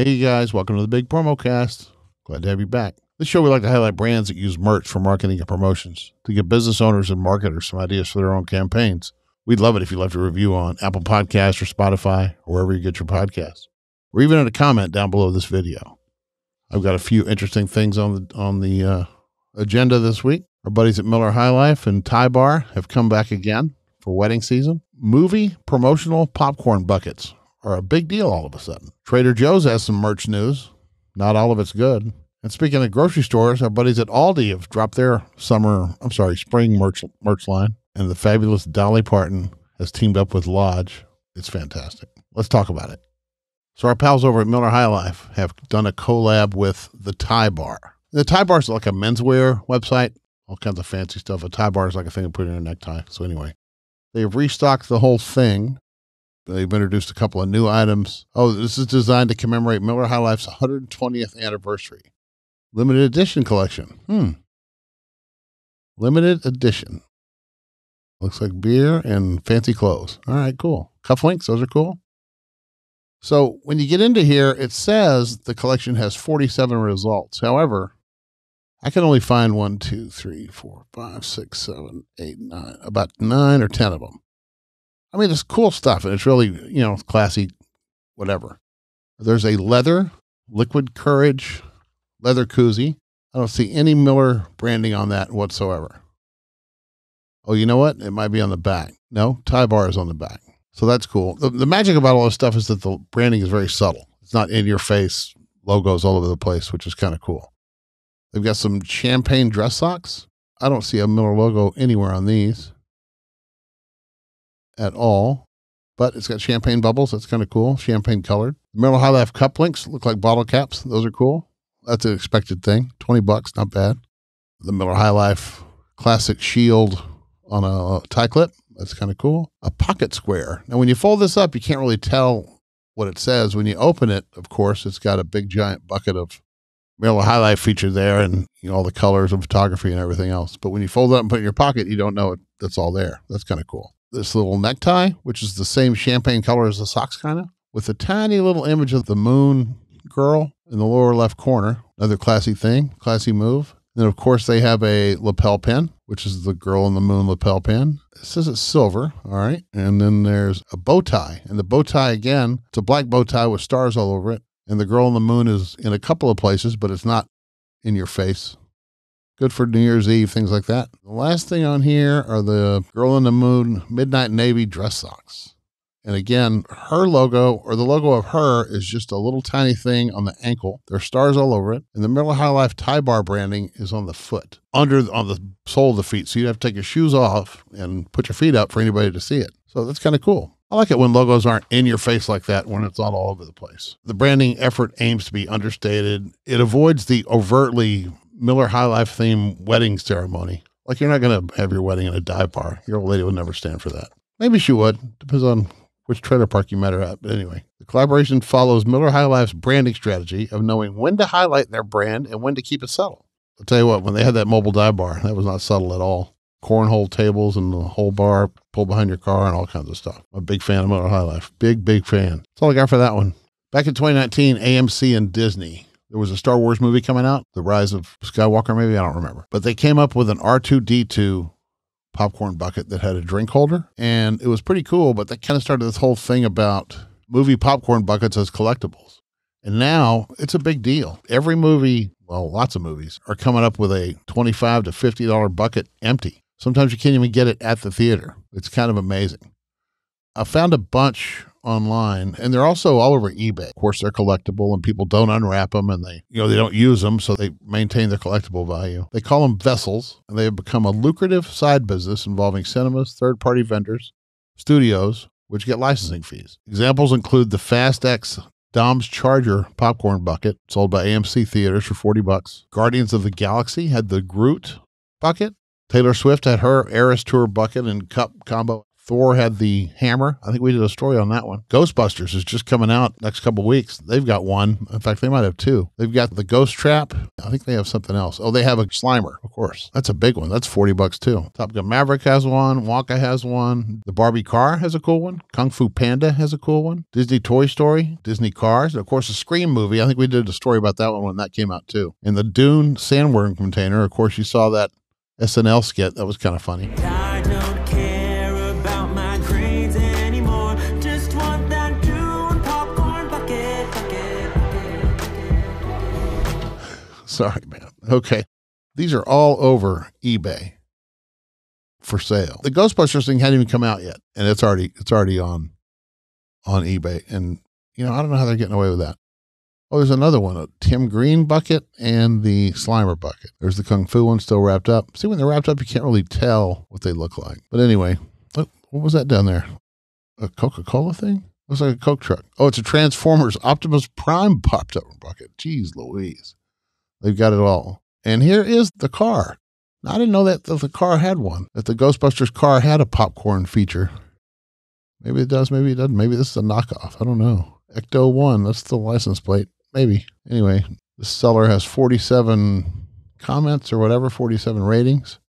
Hey guys, welcome to the Big Promo Cast. Glad to have you back. This show we like to highlight brands that use merch for marketing and promotions to give business owners and marketers some ideas for their own campaigns. We'd love it if you left a review on Apple Podcasts or Spotify or wherever you get your podcasts, or even in a comment down below this video. I've got a few interesting things on the on the uh, agenda this week. Our buddies at Miller High Life and Tie Bar have come back again for wedding season. Movie promotional popcorn buckets are a big deal all of a sudden. Trader Joe's has some merch news. Not all of it's good. And speaking of grocery stores, our buddies at Aldi have dropped their summer, I'm sorry, spring merch, merch line. And the fabulous Dolly Parton has teamed up with Lodge. It's fantastic. Let's talk about it. So our pals over at Miller High Life have done a collab with the Tie Bar. The Tie Bar is like a menswear website, all kinds of fancy stuff. A tie Bar is like a thing to put in a necktie. So anyway, they've restocked the whole thing They've introduced a couple of new items. Oh, this is designed to commemorate Miller High Life's 120th anniversary. Limited edition collection. Hmm. Limited edition. Looks like beer and fancy clothes. All right, cool. Cufflinks, those are cool. So when you get into here, it says the collection has 47 results. However, I can only find one, two, three, four, five, six, seven, eight, nine, about nine or 10 of them. I mean, it's cool stuff, and it's really you know classy, whatever. There's a leather liquid courage leather koozie. I don't see any Miller branding on that whatsoever. Oh, you know what? It might be on the back. No, tie bar is on the back. So that's cool. The, the magic about all this stuff is that the branding is very subtle. It's not in your face logos all over the place, which is kind of cool. They've got some champagne dress socks. I don't see a Miller logo anywhere on these at all, but it's got champagne bubbles. That's kind of cool. Champagne colored. Miller High Life cup links look like bottle caps. Those are cool. That's an expected thing. 20 bucks, not bad. The Miller High Life classic shield on a tie clip. That's kind of cool. A pocket square. Now, when you fold this up, you can't really tell what it says. When you open it, of course, it's got a big giant bucket of Miller High Life feature there and you know, all the colors and photography and everything else. But when you fold it up and put it in your pocket, you don't know it, that's all there. That's kind of cool this little necktie, which is the same champagne color as the socks, kind of, with a tiny little image of the moon girl in the lower left corner. Another classy thing, classy move. Then, of course, they have a lapel pin, which is the girl in the moon lapel pin. It says it's silver. All right. And then there's a bow tie. And the bow tie, again, it's a black bow tie with stars all over it. And the girl in the moon is in a couple of places, but it's not in your face. Good for New Year's Eve, things like that. The last thing on here are the Girl in the Moon Midnight Navy dress socks. And again, her logo or the logo of her is just a little tiny thing on the ankle. There are stars all over it. And the Miller High Life tie Bar branding is on the foot, under on the sole of the feet. So you'd have to take your shoes off and put your feet up for anybody to see it. So that's kind of cool. I like it when logos aren't in your face like that when it's not all over the place. The branding effort aims to be understated. It avoids the overtly Miller High Life theme wedding ceremony. Like you're not going to have your wedding in a dive bar. Your old lady would never stand for that. Maybe she would. Depends on which trailer park you met her at. But anyway, the collaboration follows Miller High Life's branding strategy of knowing when to highlight their brand and when to keep it subtle. I'll tell you what, when they had that mobile dive bar, that was not subtle at all. Cornhole tables and the whole bar, pull behind your car and all kinds of stuff. I'm a big fan of Miller High Life. Big, big fan. That's all I got for that one. Back in 2019, AMC and Disney there was a Star Wars movie coming out, The Rise of Skywalker, maybe I don't remember. But they came up with an R2D2 popcorn bucket that had a drink holder, and it was pretty cool. But that kind of started this whole thing about movie popcorn buckets as collectibles. And now it's a big deal. Every movie, well, lots of movies, are coming up with a 25 to $50 bucket empty. Sometimes you can't even get it at the theater. It's kind of amazing. I found a bunch online and they're also all over eBay. Of course, they're collectible and people don't unwrap them and they, you know, they don't use them. So they maintain their collectible value. They call them vessels and they have become a lucrative side business involving cinemas, third party vendors, studios, which get licensing fees. Examples include the Fast X Dom's Charger popcorn bucket sold by AMC theaters for 40 bucks. Guardians of the Galaxy had the Groot bucket. Taylor Swift had her Eras Tour bucket and cup combo Thor had the hammer. I think we did a story on that one. Ghostbusters is just coming out next couple weeks. They've got one. In fact, they might have two. They've got the Ghost Trap. I think they have something else. Oh, they have a Slimer, of course. That's a big one. That's 40 bucks too. Top Gun Maverick has one. Wonka has one. The Barbie car has a cool one. Kung Fu Panda has a cool one. Disney Toy Story, Disney Cars. And of course, the Scream movie. I think we did a story about that one when that came out too. And the Dune sandworm container. Of course, you saw that SNL skit. That was kind of funny. Sorry, man. Okay. These are all over eBay for sale. The Ghostbusters thing hadn't even come out yet, and it's already it's already on on eBay. And you know, I don't know how they're getting away with that. Oh, there's another one, a Tim Green bucket and the Slimer bucket. There's the Kung Fu one still wrapped up. See, when they're wrapped up, you can't really tell what they look like. But anyway, look, what was that down there? A Coca Cola thing? Looks like a Coke truck. Oh, it's a Transformers Optimus Prime popped up bucket. Jeez Louise. They've got it all. And here is the car. Now, I didn't know that, the car had one, that the Ghostbusters car had a popcorn feature. Maybe it does, maybe it doesn't. Maybe this is a knockoff. I don't know. Ecto 1, that's the license plate. Maybe. Anyway, the seller has 47 comments or whatever, 47 ratings.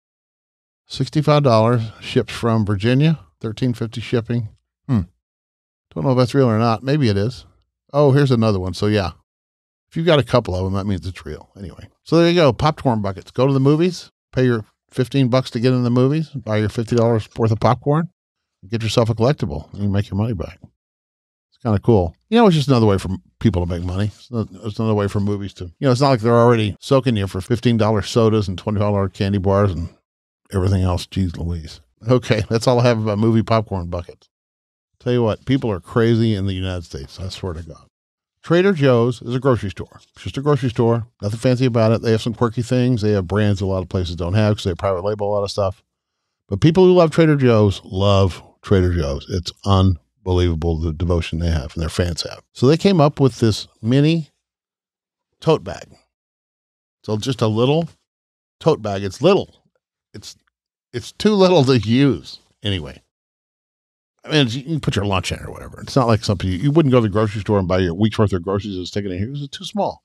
$65 ships from Virginia, 1350 shipping. Hmm. Don't know if that's real or not. Maybe it is. Oh, here's another one. So yeah. If you've got a couple of them, that means it's real. Anyway. So there you go. Popcorn buckets. Go to the movies, pay your 15 bucks to get in the movies, buy your $50 worth of popcorn, get yourself a collectible, and you make your money back. It's kind of cool. You know, it's just another way for people to make money. It's, not, it's another way for movies to, you know, it's not like they're already soaking you for $15 sodas and $20 candy bars and everything else. Jeez Louise. Okay, that's all I have about movie popcorn buckets. Tell you what, people are crazy in the United States. I swear to God. Trader Joe's is a grocery store. It's just a grocery store. Nothing fancy about it. They have some quirky things. They have brands a lot of places don't have because they private label a lot of stuff. But people who love Trader Joe's love Trader Joe's. It's unbelievable the devotion they have and their fans have. So they came up with this mini tote bag. So just a little tote bag. It's little. It's it's too little to use anyway. I mean, you can put your lunch in or whatever. It's not like something you, you wouldn't go to the grocery store and buy your week's worth of groceries and stick it in here. Because it's too small.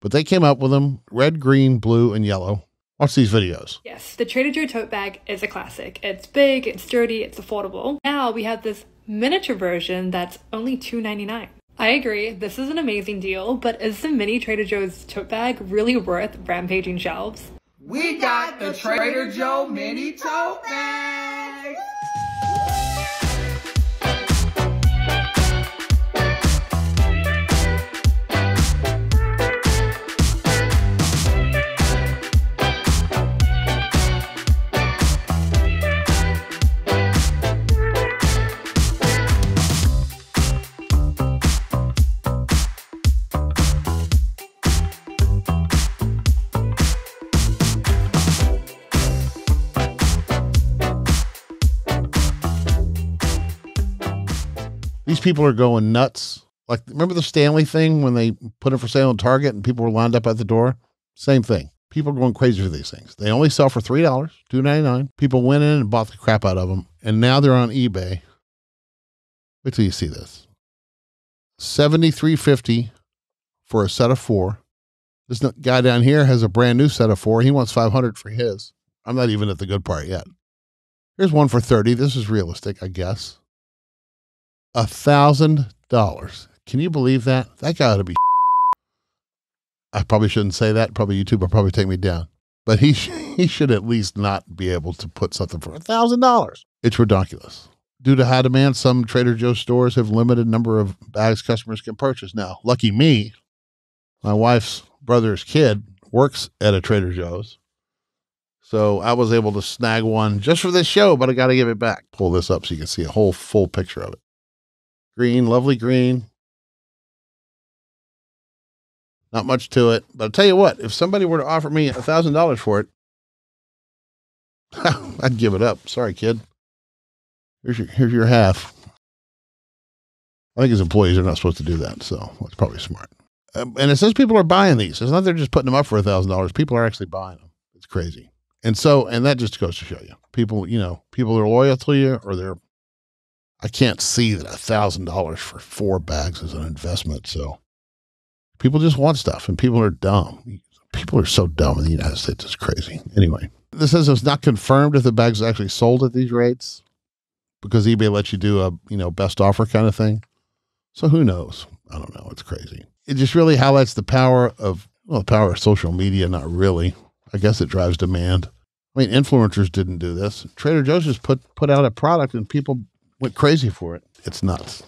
But they came up with them red, green, blue, and yellow. Watch these videos. Yes, the Trader Joe tote bag is a classic. It's big, it's sturdy, it's affordable. Now we have this miniature version that's only $2.99. I agree, this is an amazing deal, but is the mini Trader Joe's tote bag really worth rampaging shelves? We got the Trader Joe mini tote bag. People are going nuts. Like, remember the Stanley thing when they put it for sale on Target and people were lined up at the door? Same thing. People are going crazy for these things. They only sell for $3, $2.99. People went in and bought the crap out of them. And now they're on eBay. Wait till you see this. Seventy-three fifty for a set of four. This guy down here has a brand new set of four. He wants 500 for his. I'm not even at the good part yet. Here's one for 30. This is realistic, I guess. A thousand dollars. Can you believe that? That got to be. I probably shouldn't say that. Probably YouTube will probably take me down. But he he should at least not be able to put something for a thousand dollars. It's ridiculous. Due to high demand, some Trader Joe's stores have limited number of bags customers can purchase. Now, lucky me, my wife's brother's kid works at a Trader Joe's. So I was able to snag one just for this show, but I got to give it back. Pull this up so you can see a whole full picture of it. Green, lovely green. Not much to it, but I'll tell you what, if somebody were to offer me a thousand dollars for it, I'd give it up. Sorry, kid. Here's your here's your half. I think his employees are not supposed to do that, so that's probably smart. Um, and it says people are buying these. It's not they're just putting them up for a thousand dollars. People are actually buying them. It's crazy. And so, and that just goes to show you People, you know, people are loyal to you or they're, I can't see that a thousand dollars for four bags is an investment. So people just want stuff and people are dumb. People are so dumb in the United States. It's crazy. Anyway, this says it's not confirmed if the bags are actually sold at these rates because eBay lets you do a, you know, best offer kind of thing. So who knows? I don't know. It's crazy. It just really highlights the power of, well, the power of social media. Not really. I guess it drives demand. I mean, influencers didn't do this. Trader Joe's just put put out a product and people went crazy for it. It's nuts.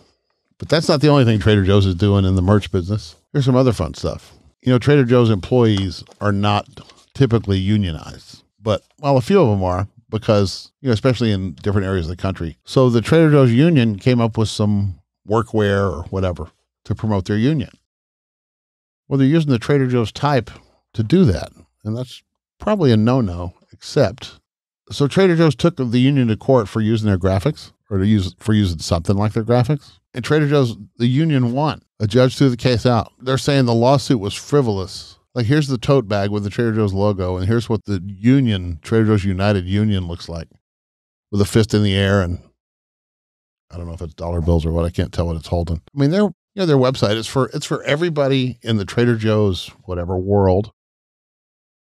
But that's not the only thing Trader Joe's is doing in the merch business. Here's some other fun stuff. You know, Trader Joe's employees are not typically unionized, but well, a few of them are because, you know, especially in different areas of the country. So the Trader Joe's union came up with some workwear or whatever to promote their union. Well, they're using the Trader Joe's type to do that. And that's probably a no no, except so Trader Joe's took the union to court for using their graphics or to use for using something like their graphics. And Trader Joe's, the union won. A judge threw the case out. They're saying the lawsuit was frivolous. Like, here's the tote bag with the Trader Joe's logo, and here's what the union, Trader Joe's United Union, looks like with a fist in the air. And I don't know if it's dollar bills or what. I can't tell what it's holding. I mean, their you know, their website is for it's for everybody in the Trader Joe's whatever world.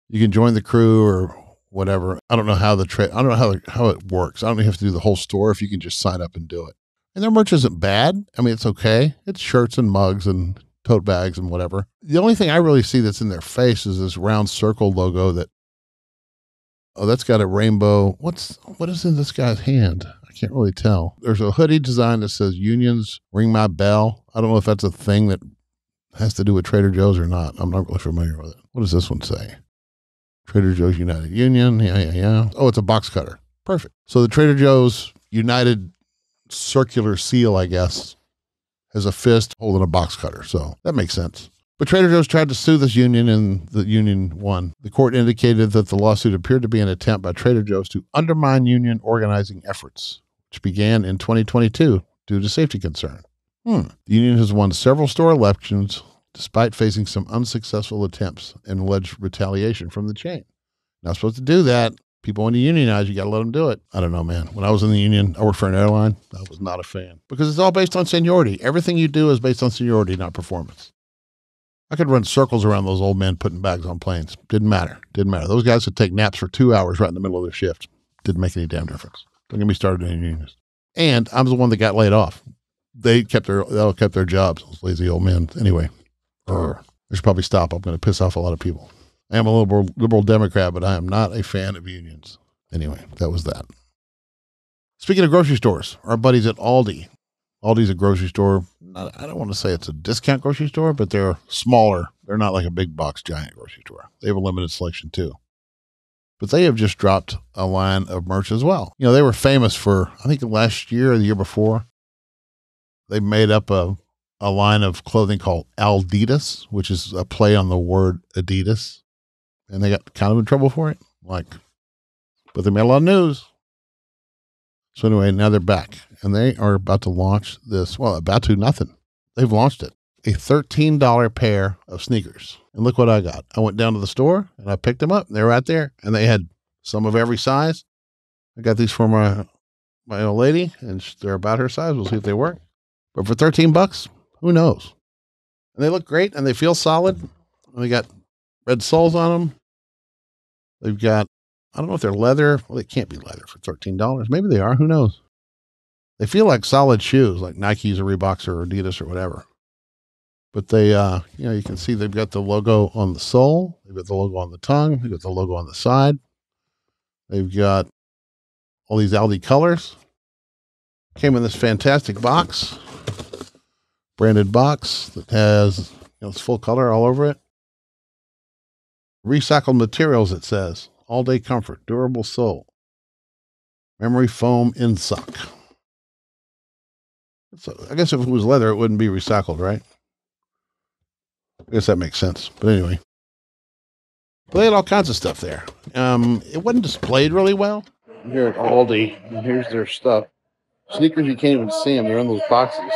You can join the crew or whatever. I don't know how the trade. I don't know how how it works. I don't have to do the whole store if you can just sign up and do it. And their merch isn't bad. I mean, it's okay. It's shirts and mugs and tote bags and whatever. The only thing I really see that's in their face is this round circle logo that. Oh, that's got a rainbow. What's what is in this guy's hand? I can't really tell. There's a hoodie design that says "Unions ring my bell." I don't know if that's a thing that has to do with Trader Joe's or not. I'm not really familiar with it. What does this one say? Trader Joe's United Union. Yeah, yeah, yeah. Oh, it's a box cutter. Perfect. So the Trader Joe's United circular seal, I guess, has a fist holding a box cutter. So that makes sense. But Trader Joe's tried to sue this union and the union won. The court indicated that the lawsuit appeared to be an attempt by Trader Joe's to undermine union organizing efforts, which began in 2022 due to safety concern. Hmm. The union has won several store elections despite facing some unsuccessful attempts and alleged retaliation from the chain. Not supposed to do that. People want to unionize, you got to let them do it. I don't know, man. When I was in the union, I worked for an airline. I was not a fan because it's all based on seniority. Everything you do is based on seniority, not performance. I could run circles around those old men putting bags on planes. Didn't matter. Didn't matter. Those guys could take naps for two hours right in the middle of their shift. Didn't make any damn difference. Don't get me started in unions. And I'm the one that got laid off. They kept their they all kept their jobs. Those lazy old men. Anyway, I should probably stop. I'm going to piss off a lot of people. I am a liberal, liberal Democrat, but I am not a fan of unions. Anyway, that was that. Speaking of grocery stores, our buddies at Aldi. Aldi's a grocery store. Not, I don't want to say it's a discount grocery store, but they're smaller. They're not like a big box giant grocery store. They have a limited selection too. But they have just dropped a line of merch as well. You know, they were famous for, I think last year or the year before, they made up a a line of clothing called Alditas, which is a play on the word Adidas. And they got kind of in trouble for it. Like, but they made a lot of news. So anyway, now they're back and they are about to launch this. Well, about to nothing. They've launched it. A $13 pair of sneakers. And look what I got. I went down to the store and I picked them up. They were right there and they had some of every size. I got these for my my old lady and they're about her size. We'll see if they work. But for 13 bucks, who knows? And they look great and they feel solid. And they got red soles on them. They've got, I don't know if they're leather. Well, they can't be leather for $13. Maybe they are. Who knows? They feel like solid shoes, like Nikes or Reeboks or Adidas or whatever. But they, uh, you know, you can see they've got the logo on the sole. They've got the logo on the tongue. They've got the logo on the side. They've got all these Aldi colors. Came in this fantastic box branded box that has you know, it's full color all over it. Recycled materials, it says. All day comfort, durable sole. Memory foam insock. So I guess if it was leather, it wouldn't be recycled, right? I guess that makes sense. But anyway, they had all kinds of stuff there. Um, it wasn't displayed really well. Here at Aldi, and here's their stuff. Sneakers, you can't even see them. They're in those boxes.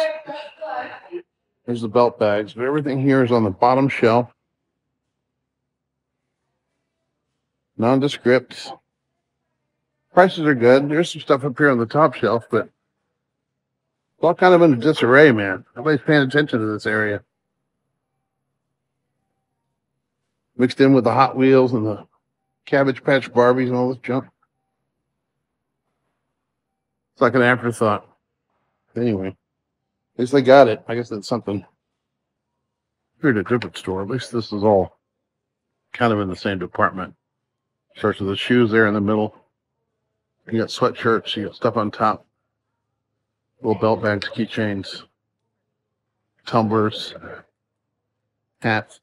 Here's the belt bags, but everything here is on the bottom shelf. Nondescript. Prices are good. There's some stuff up here on the top shelf, but it's all kind of in disarray, man. Nobody's paying attention to this area. Mixed in with the Hot Wheels and the Cabbage Patch Barbies and all this junk. It's like an afterthought. Anyway, at least they got it. I guess that's something. Here at a different store. At least this is all kind of in the same department. Starts with the shoes there in the middle. You got sweatshirts, you got stuff on top. Little belt bags, keychains, tumblers, hats.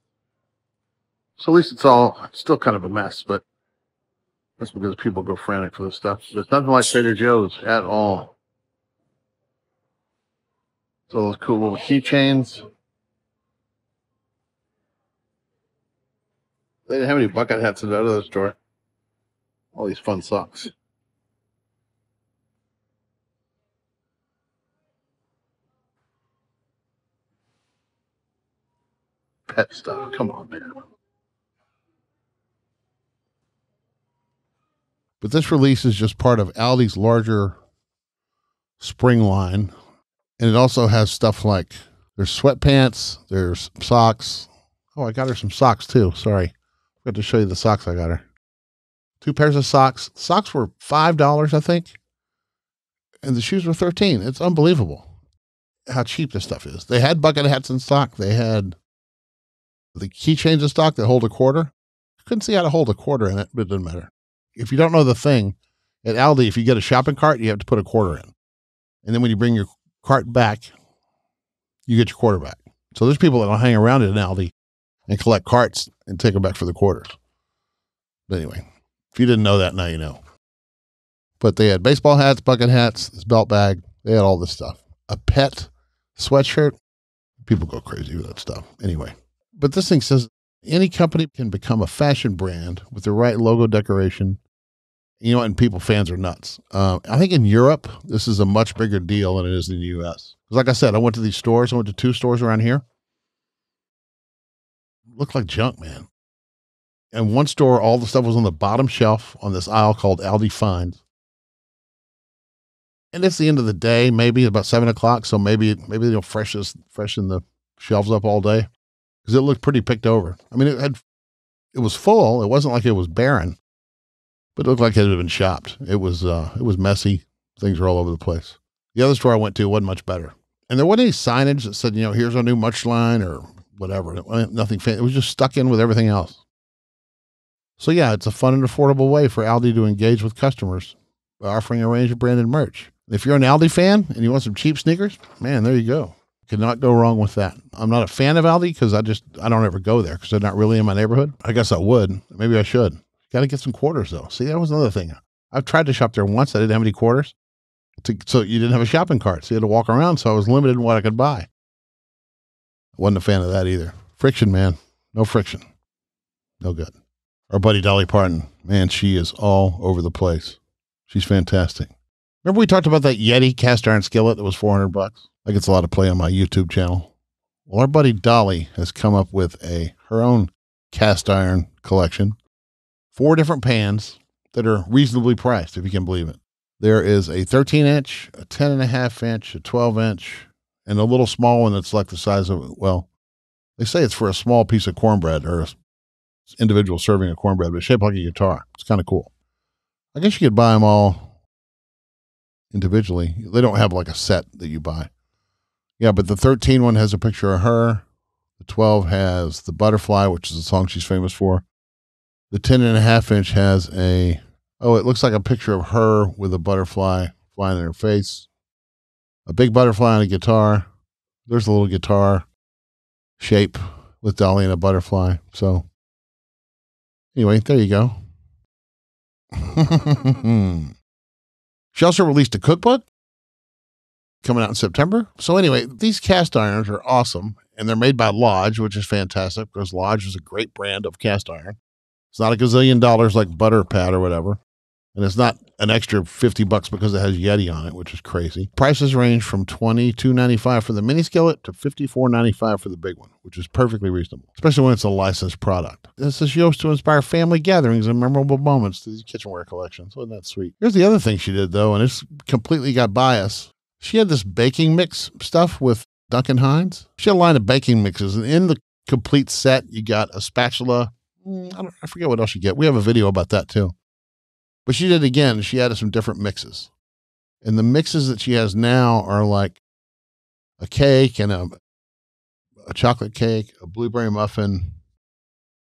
So at least it's all it's still kind of a mess, but that's because people go frantic for this stuff. It's nothing like Trader Joe's at all. So cool little keychains. They didn't have any bucket hats in the other store. All these fun socks. Pet stuff. Come on, man. But this release is just part of Aldi's larger spring line. And it also has stuff like there's sweatpants, there's socks. Oh, I got her some socks too. Sorry. I forgot to show you the socks I got her. Two pairs of socks. Socks were five dollars, I think. And the shoes were thirteen. It's unbelievable how cheap this stuff is. They had bucket hats in stock. They had the keychains in stock that hold a quarter. Couldn't see how to hold a quarter in it, but it didn't matter if you don't know the thing at Aldi, if you get a shopping cart, you have to put a quarter in. And then when you bring your cart back, you get your quarterback. So there's people that will hang around at Aldi and collect carts and take them back for the quarters. But anyway, if you didn't know that, now you know. But they had baseball hats, bucket hats, this belt bag. They had all this stuff. A pet sweatshirt. People go crazy with that stuff. Anyway, but this thing says any company can become a fashion brand with the right logo decoration. You know, and people fans are nuts. Uh, I think in Europe, this is a much bigger deal than it is in the U.S. Because, like I said, I went to these stores. I went to two stores around here. Looked like junk, man. And one store, all the stuff was on the bottom shelf on this aisle called Aldi Finds. And it's the end of the day, maybe about seven o'clock. So maybe maybe they'll fresh freshen the shelves up all day because it looked pretty picked over. I mean, it had it was full. It wasn't like it was barren, but it looked like it had been shopped. It was uh, it was messy. Things were all over the place. The other store I went to wasn't much better, and there wasn't any signage that said, you know, here's our new much line or whatever. Nothing. It was just stuck in with everything else. So yeah, it's a fun and affordable way for Aldi to engage with customers by offering a range of branded merch. If you're an Aldi fan and you want some cheap sneakers, man, there you go. Cannot go wrong with that. I'm not a fan of Aldi because I just I don't ever go there because they're not really in my neighborhood. I guess I would. Maybe I should. Got to get some quarters though. See, that was another thing. I've tried to shop there once. I didn't have any quarters, to, so you didn't have a shopping cart, so you had to walk around. So I was limited in what I could buy. I wasn't a fan of that either. Friction, man, no friction, no good. Our buddy Dolly Parton, man, she is all over the place. She's fantastic. Remember we talked about that Yeti cast iron skillet that was 400 bucks? That gets a lot of play on my YouTube channel. Well, our buddy Dolly has come up with a her own cast iron collection. Four different pans that are reasonably priced, if you can believe it. There is a 13 inch, a 10 and a half inch, a 12 inch, and a little small one that's like the size of, well, they say it's for a small piece of cornbread or an individual serving of cornbread, but shaped like a guitar. It's kind of cool. I guess you could buy them all individually. They don't have like a set that you buy. Yeah, but the 13 one has a picture of her. The 12 has the butterfly, which is a song she's famous for. The 10 and a half inch has a, oh, it looks like a picture of her with a butterfly flying in her face. A big butterfly on a guitar. There's a little guitar shape with Dolly and a butterfly. So, anyway, there you go. she also released a cookbook coming out in September. So anyway, these cast irons are awesome and they're made by Lodge, which is fantastic because Lodge is a great brand of cast iron. It's not a gazillion dollars like Butter Pat or whatever. And it's not an extra 50 bucks because it has Yeti on it, which is crazy. Prices range from $22.95 for the mini skillet to $54.95 for the big one, which is perfectly reasonable, especially when it's a licensed product. This is used to inspire family gatherings and memorable moments to these kitchenware collections. Wasn't that sweet? Here's the other thing she did, though, and it's completely got bias. She had this baking mix stuff with Duncan Hines. She had a line of baking mixes, and in the complete set, you got a spatula. Mm, I, I forget what else you get. We have a video about that too. But she did again. She added some different mixes. And the mixes that she has now are like a cake and a, a chocolate cake, a blueberry muffin.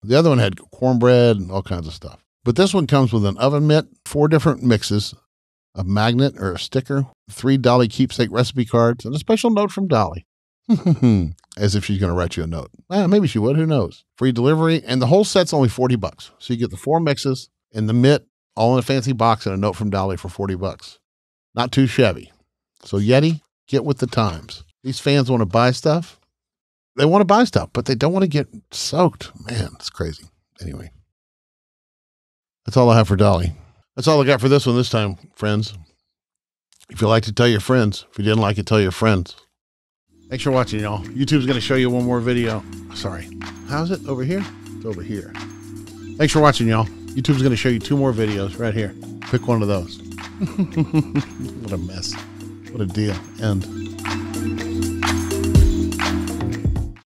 The other one had cornbread and all kinds of stuff. But this one comes with an oven mitt, four different mixes, a magnet or a sticker, three Dolly keepsake recipe cards, and a special note from Dolly. As if she's going to write you a note. Well, maybe she would. Who knows? Free delivery. And the whole set's only 40 bucks. So you get the four mixes and the mitt all in a fancy box and a note from Dolly for 40 bucks. Not too shabby. So Yeti, get with the times. These fans want to buy stuff. They want to buy stuff, but they don't want to get soaked. Man, it's crazy. Anyway, that's all I have for Dolly. That's all I got for this one this time, friends. If you like to tell your friends. If you didn't like it, tell your friends. Thanks for watching, y'all. YouTube's going to show you one more video. Sorry. How's it? Over here? It's over here. Thanks for watching, y'all. YouTube's going to show you two more videos right here. Pick one of those. what a mess. What a deal. End.